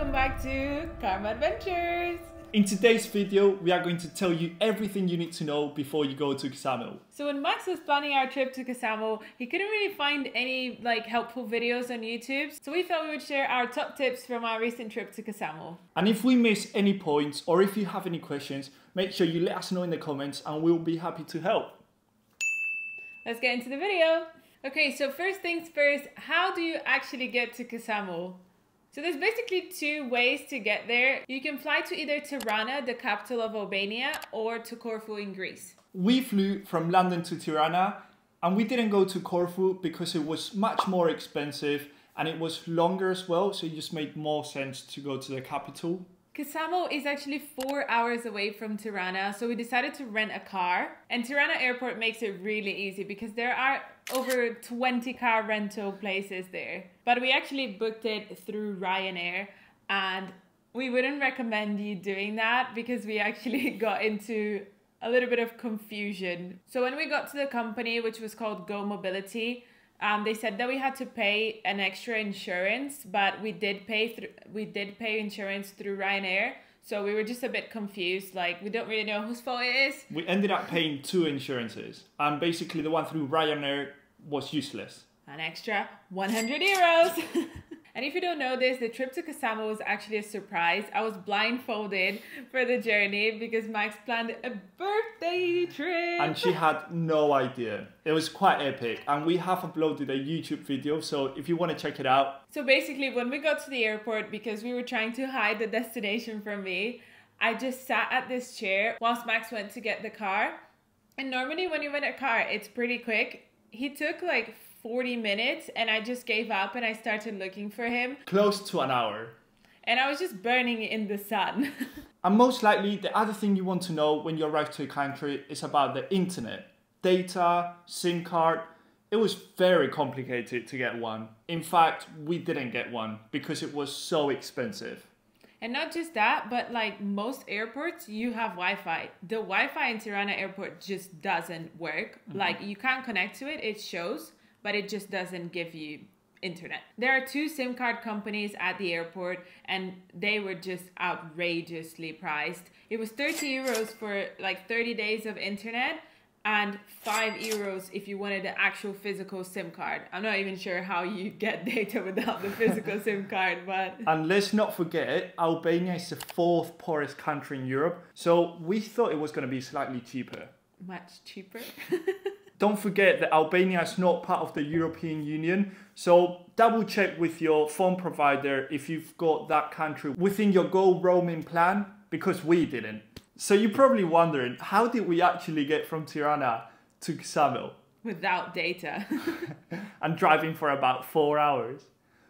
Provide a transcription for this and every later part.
Carma Adventures! In today's video, we are going to tell you everything you need to know before you go to Ksamil. So when Max was planning our trip to Ksamil, he couldn't really find any like helpful videos on YouTube. So we thought we would share our top tips from our recent trip to Ksamil. And if we miss any points or if you have any questions, make sure you let us know in the comments and we'll be happy to help. Let's get into the video. Okay, so first things first, how do you actually get to Ksamil? So there's basically two ways to get there. You can fly to either Tirana, the capital of Albania, or to Corfu in Greece. We flew from London to Tirana and we didn't go to Corfu because it was much more expensive and it was longer as well, so it just made more sense to go to the capital. Ksamil is actually four hours away from Tirana, so we decided to rent a car. And Tirana Airport makes it really easy because there are over 20 car rental places there. But we actually booked it through Ryanair, and we wouldn't recommend you doing that because we actually got into a little bit of confusion. So when we got to the company, which was called Go Mobility, um, they said that we had to pay an extra insurance, but we did pay through we did pay insurance through Ryanair. So we were just a bit confused. Like we don't really know whose fault it is. We ended up paying two insurances, and basically the one through Ryanair was useless. An extra 100 euros. And if you don't know this, the trip to Ksamil was actually a surprise. I was blindfolded for the journey because Max planned a birthday trip. And she had no idea. It was quite epic. And we have uploaded a YouTube video, so if you want to check it out. So basically, when we got to the airport, because we were trying to hide the destination from me, I just sat at this chair whilst Max went to get the car. And normally, when you rent a car, it's pretty quick. He took like 40 minutes and I just gave up and I started looking for him. Close to an hour. And I was just burning in the sun. and most likely, the other thing you want to know when you arrive to a country is about the internet. Data, SIM card. It was very complicated to get one. In fact, we didn't get one because it was so expensive. And not just that, but like most airports, you have Wi Fi. The Wi Fi in Tirana airport just doesn't work. Mm-hmm. Like you can't connect to it, it shows but it just doesn't give you internet. There are two SIM card companies at the airport and they were just outrageously priced. It was 30 euros for like 30 days of internet and 5 euros if you wanted the actual physical SIM card. I'm not even sure how you get data without the physical SIM card, but And let's not forget Albania is the fourth poorest country in Europe, so we thought it was going to be slightly cheaper. Much cheaper. Don't forget that Albania is not part of the European Union, so double check with your phone provider if you've got that country within your Go roaming plan, because we didn't. So you're probably wondering, how did we actually get from Tirana to Ksamil? Without data. and driving for about four hours.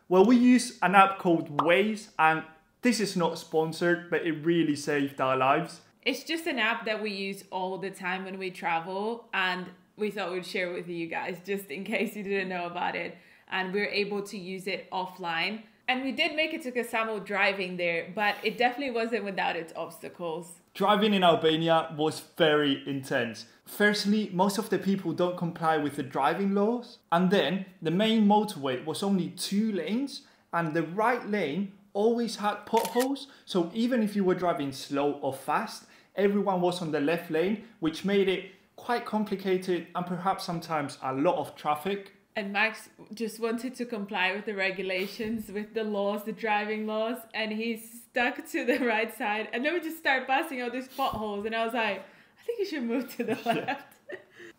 Well, we use an app called Waze, and this is not sponsored, but it really saved our lives. It's just an app that we use all the time when we travel, and we thought we'd share with you guys just in case you didn't know about it. And we were able to use it offline. And we did make it to Ksamil driving there, but it definitely wasn't without its obstacles. Driving in Albania was very intense. Firstly, most of the people don't comply with the driving laws. And then the main motorway was only two lanes, and the right lane always had potholes. So even if you were driving slow or fast, everyone was on the left lane, which made it quite complicated and perhaps sometimes a lot of traffic. And Max just wanted to comply with the regulations, with the laws, the driving laws, and he stuck to the right side. And then we just start passing all these potholes, and I was like, I think you should move to the left.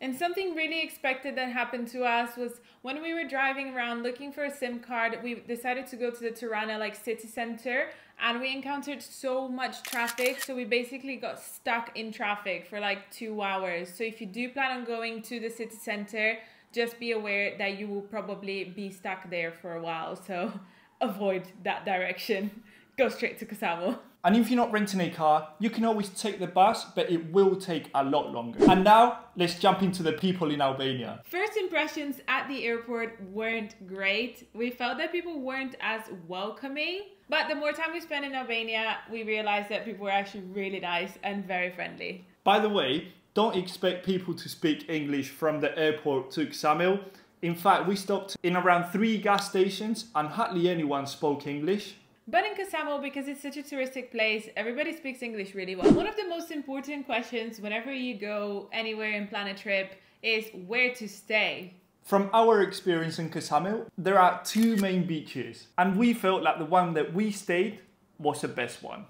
And something really expected that happened to us was when we were driving around looking for a SIM card, we decided to go to the Tirana like city center and we encountered so much traffic. So we basically got stuck in traffic for like two hours. So if you do plan on going to the city center, just be aware that you will probably be stuck there for a while. So avoid that direction. Go straight to Ksamil. And if you're not renting a car, you can always take the bus, but it will take a lot longer. And now, let's jump into the people in Albania. First impressions at the airport weren't great. We felt that people weren't as welcoming. But the more time we spent in Albania, we realized that people were actually really nice and very friendly. By the way, don't expect people to speak English from the airport to Ksamil. In fact, we stopped in around three gas stations and hardly anyone spoke English. But in Ksamil, because it's such a touristic place, everybody speaks English really well. One of the most important questions whenever you go anywhere and plan a trip is where to stay. From our experience in Ksamil, there are two main beaches, and we felt like the one that we stayed was the best one.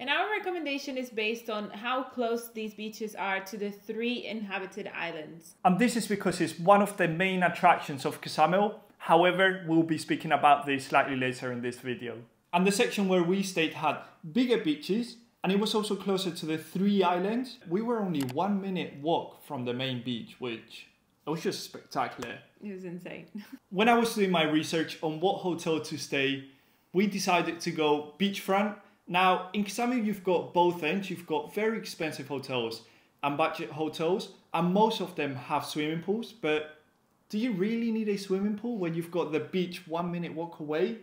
And our recommendation is based on how close these beaches are to the three inhabited islands. And this is because it's one of the main attractions of Ksamil. However, we'll be speaking about this slightly later in this video. And the section where we stayed had bigger beaches and it was also closer to the three islands. We were only one minute walk from the main beach, which it was just spectacular. It was insane. when I was doing my research on what hotel to stay, we decided to go beachfront now, in Ksamil, you've got both ends. You've got very expensive hotels and budget hotels, and most of them have swimming pools. But do you really need a swimming pool when you've got the beach one minute walk away?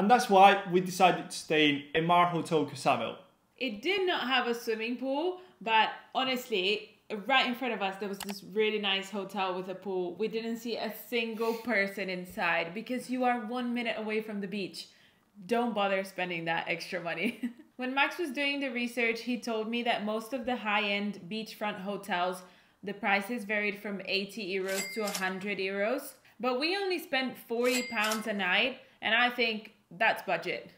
And that's why we decided to stay in Emaar Hotel Ksamil. It did not have a swimming pool, but honestly, right in front of us, there was this really nice hotel with a pool. We didn't see a single person inside because you are one minute away from the beach don't bother spending that extra money. when Max was doing the research, he told me that most of the high end beachfront hotels, the prices varied from 80 euros to 100 euros. But we only spent 40 pounds a night, and I think that's budget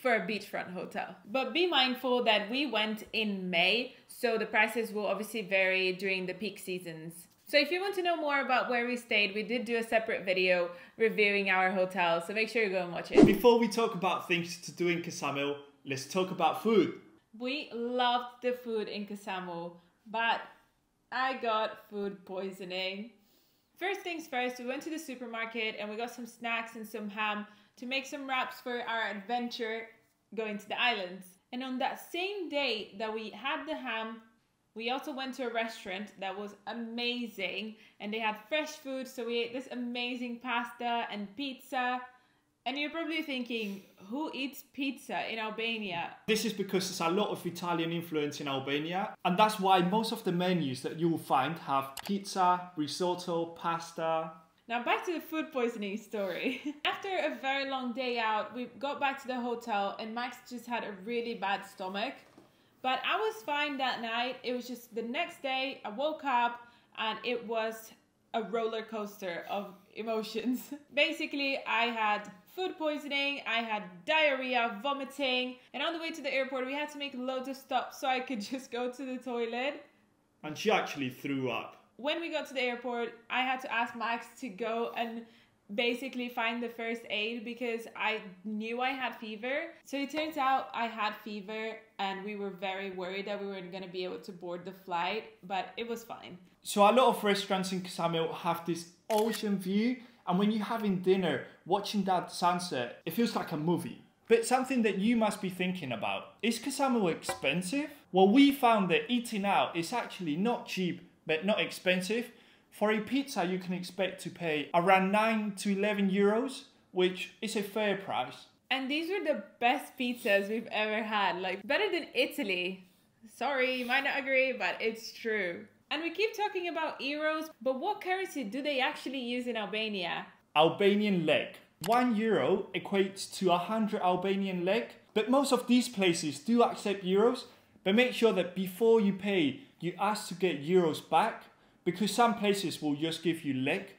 for a beachfront hotel. But be mindful that we went in May, so the prices will obviously vary during the peak seasons. So if you want to know more about where we stayed, we did do a separate video reviewing our hotel, so make sure you go and watch it. Before we talk about things to do in Ksamil, let's talk about food. We loved the food in Ksamil, but I got food poisoning. First things first, we went to the supermarket and we got some snacks and some ham to make some wraps for our adventure going to the islands. And on that same day that we had the ham, we also went to a restaurant that was amazing and they had fresh food. So we ate this amazing pasta and pizza. And you're probably thinking, who eats pizza in Albania? This is because there's a lot of Italian influence in Albania, and that's why most of the menus that you will find have pizza, risotto, pasta. Now, back to the food poisoning story. After a very long day out, we got back to the hotel, and Max just had a really bad stomach. But I was fine that night. It was just the next day, I woke up and it was a roller coaster of emotions. Basically, I had food poisoning, I had diarrhea, vomiting, and on the way to the airport, we had to make loads of stops so I could just go to the toilet. And she actually threw up. When we got to the airport, I had to ask Max to go and basically find the first aid because I knew I had fever. So it turns out I had fever and we were very worried that we weren't going to be able to board the flight, but it was fine. So a lot of restaurants in Ksamil have this ocean view and when you're having dinner, watching that sunset, it feels like a movie. But something that you must be thinking about, is Ksamil expensive? Well, we found that eating out is actually not cheap, but not expensive for a pizza, you can expect to pay around 9 to 11 euros, which is a fair price. And these were the best pizzas we've ever had, like better than Italy. Sorry, you might not agree, but it's true. And we keep talking about euros, but what currency do they actually use in Albania? Albanian lek. One euro equates to 100 Albanian lek, but most of these places do accept euros. But make sure that before you pay, you ask to get euros back because some places will just give you lek.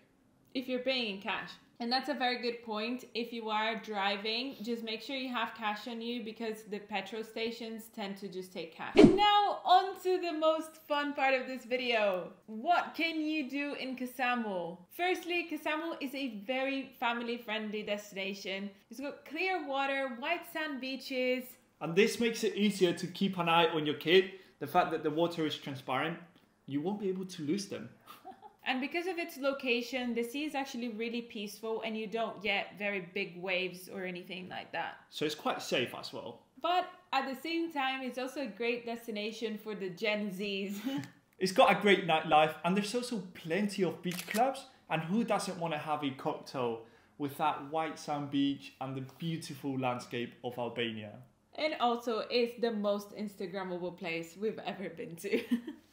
If you're paying in cash. And that's a very good point. If you are driving, just make sure you have cash on you because the petrol stations tend to just take cash. And now on to the most fun part of this video. What can you do in Ksamil? Firstly, Ksamil is a very family friendly destination. It's got clear water, white sand beaches. And this makes it easier to keep an eye on your kid. The fact that the water is transparent you won't be able to lose them. And because of its location, the sea is actually really peaceful and you don't get very big waves or anything like that. So it's quite safe as well. But at the same time, it's also a great destination for the Gen Zs. it's got a great nightlife and there's also plenty of beach clubs. And who doesn't want to have a cocktail with that white sand beach and the beautiful landscape of Albania? And also, it's the most Instagrammable place we've ever been to.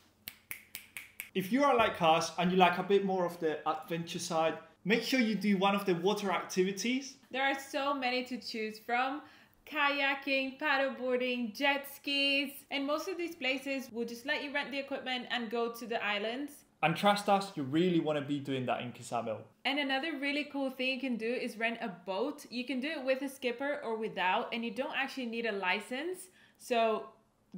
If you are like us and you like a bit more of the adventure side, make sure you do one of the water activities. There are so many to choose from, kayaking, paddleboarding, jet skis, and most of these places will just let you rent the equipment and go to the islands. And trust us, you really want to be doing that in Ksamil. And another really cool thing you can do is rent a boat. You can do it with a skipper or without, and you don't actually need a license. So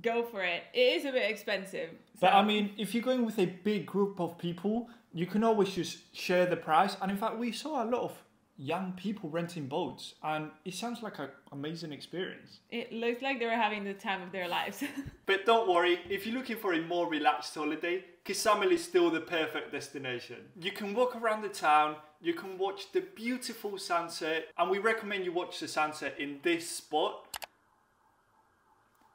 go for it. It is a bit expensive. But I mean, if you're going with a big group of people, you can always just share the price. And in fact, we saw a lot of young people renting boats, and it sounds like an amazing experience. it looks like they were having the time of their lives. But don't worry, if you're looking for a more relaxed holiday, Ksamil is still the perfect destination. You can walk around the town, you can watch the beautiful sunset, and we recommend you watch the sunset in this spot.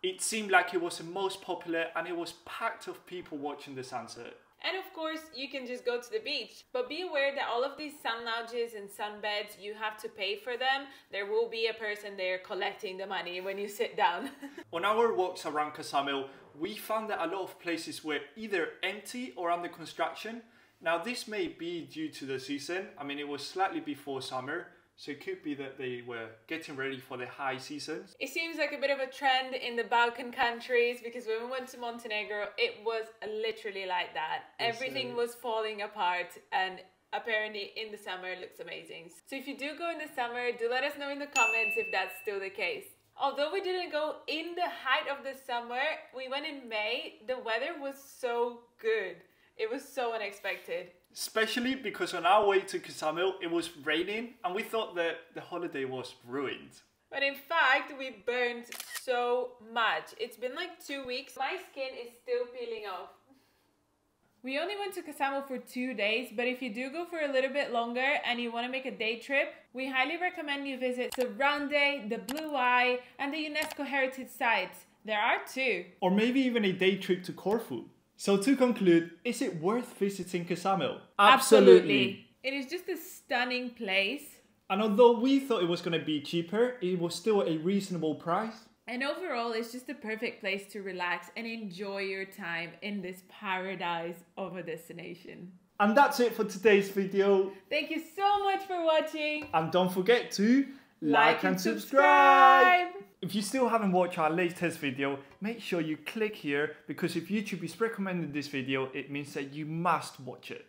It seemed like it was the most popular and it was packed of people watching the sunset. And of course, you can just go to the beach. But be aware that all of these sun lounges and sunbeds, you have to pay for them. There will be a person there collecting the money when you sit down. On our walks around Ksamil, we found that a lot of places were either empty or under construction. Now, this may be due to the season. I mean, it was slightly before summer, so it could be that they were getting ready for the high seasons. it seems like a bit of a trend in the Balkan countries because when we went to Montenegro, it was literally like that. Yes, Everything it was falling apart and apparently in the summer it looks amazing. So if you do go in the summer, do let us know in the comments if that's still the case. Although we didn't go in the height of the summer, we went in May, the weather was so good. It was so unexpected. Especially because on our way to Ksamil, it was raining and we thought that the holiday was ruined. But in fact, we burned so much. It's been like two weeks. My skin is still peeling off. We only went to Ksamil for two days, but if you do go for a little bit longer and you want to make a day trip, we highly recommend you visit Saranda, the Blue Eye, and the UNESCO heritage sites. There are two. Or maybe even a day trip to Corfu. So to conclude, is it worth visiting Ksamil? It is just a stunning place. And although we thought it was going to be cheaper, it was still a reasonable price. And overall, it's just the perfect place to relax and enjoy your time in this paradise of a destination. And that's it for today's video. Thank you so much for watching. And don't forget to like, and subscribe. If you still haven't watched our latest video, make sure you click here because if YouTube is recommending this video, it means that you must watch it.